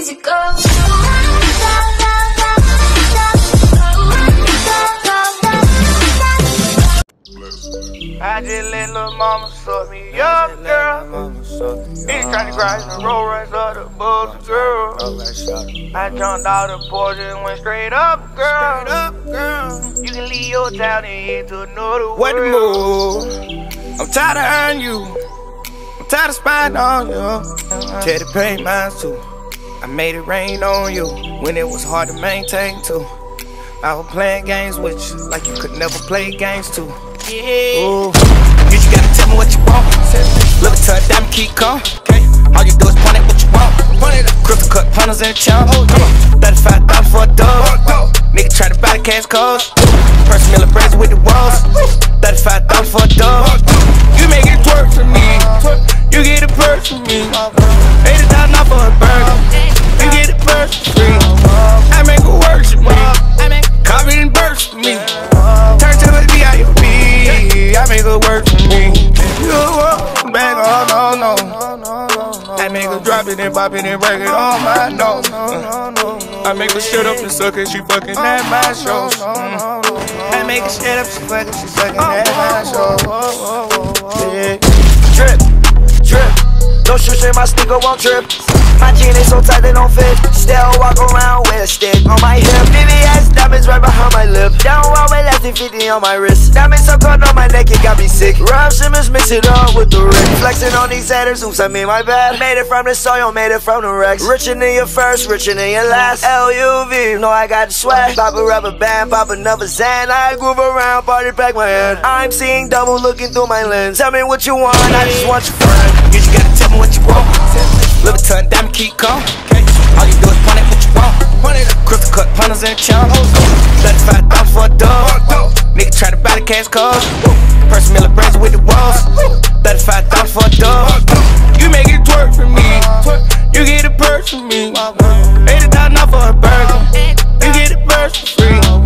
easy go. I just let little mama suck me up, girl. He trying to cry the roll runs up the books, girl. I jumped out the porch and went straight up, girl. up, girl. You can leave your town and head to another What the move? I'm tired of earning you. I'm tired of spying on you. Teddy paid mine too. I made it rain on you when it was hard to maintain too. I was playing games with you like you could never play games too. Yeah. Ooh. You just gotta tell me what you want. Look to a diamond key calm. Okay. All you do is point at what you want. Point it up. Crystal cut punters in the channel. Oh, come on. 35,000 for a dub. Oh, Nigga try to buy the cash calls. First Miller braids with the walls. 35,000 for a dub. Oh, you make it twerk for me. You get a purse for me. 80,000 off for a burger. No. I make her drop it and pop it and break it on my nose. I make her shut up and suck it, she fucking at my shows. Mm. I make her shut up, she fucking, she sucking at my shows. Yeah. Drip, drip. No shoes in my sneaker won't trip. My jeans is so tight they don't fit. Still 50 on my wrist. Diamonds so cold on my neck, it got me sick. Raf Simons mix it up with the Rick. Flexing on these haters, oops, I mean my bad. Made it from the soil, made it from the Rex. Richer than your first, richer than your last. LUV, know I got the swag. Pop a rubber band, pop another Xan. I groove around, party back my hand. I'm seeing double looking through my lens. Tell me what you want, I just want your friend. You just gotta tell me what you want. Live a ton, diamond keep calm. All you do is point at what you want. Crystal cut punters the channel. 35,000 for cash calls. Person Miller brands with the walls. 35,000 for a dub. You make it twerk for me. You get a purse for me. 80,000 off for a burger. You get a purse for free.